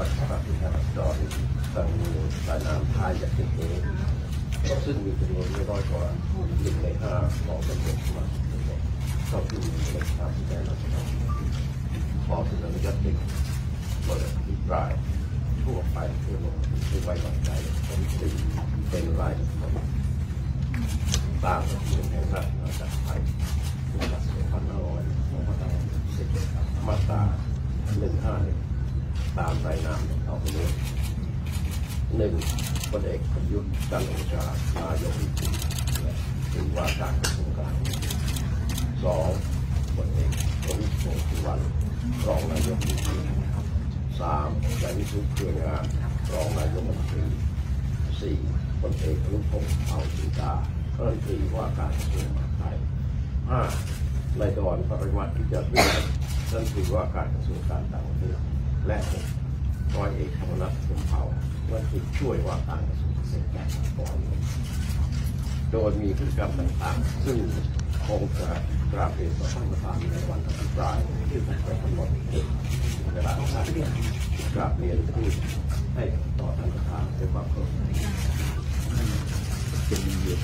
มัตรพิธาจรตั้งสายน้ำท้ายจากที่นี้ซึ่งมีจำนวนไม่น้อยกว่าหนึ่งในห้าของจำนวนสมาชิกเข้าที่มีในสภาผู้แทนราษฎรขอเสนอยัตติเปิดอภิปรายทั่วไปเพื่อลงไม่ไว้วางใจของสี่เป็นรายบุคคลตามรัฐธรรมนูญแห่งราชอาณาจักรไทยพุทธศักราช2560มาตรา151 ตามรายนามต่อไปนี้หนึ่งพลเอกประยุทธ์จันทร์โอชานายกรัฐมนตรีถึงว่าการกระทรวงการคลังสองพลเอกประวิตรวงษ์สุวรรณรองนายกรัฐมนตรีสามนายวิสุทธิ์เครืองามรองนายกรัฐมนตรีสี่พลเอกอนุพงศ์เผ่าจินดารัฐมนตรีว่าการกระทรวงมหาดไทยห้านายดอนปริวัติพิจารณารัฐมนตรีว่าการกระทรวงการต่างประเทศ และร้อยเอกธรรมนัฐพรมเผ่ารัฐมนตรีช่วยว่าการกระทรวงเกษตรและสหกรณ์โดยมีพฤติกรรมต่างๆ ซึ่งคงจะกราบเรียนต่อท่านประธานในวันอภิปรายที่ผมจะกำหนดเวลาท่านกราบเรียนที่ให้ต่อท่านประธานด้วยความเคารพเป็นเยอะ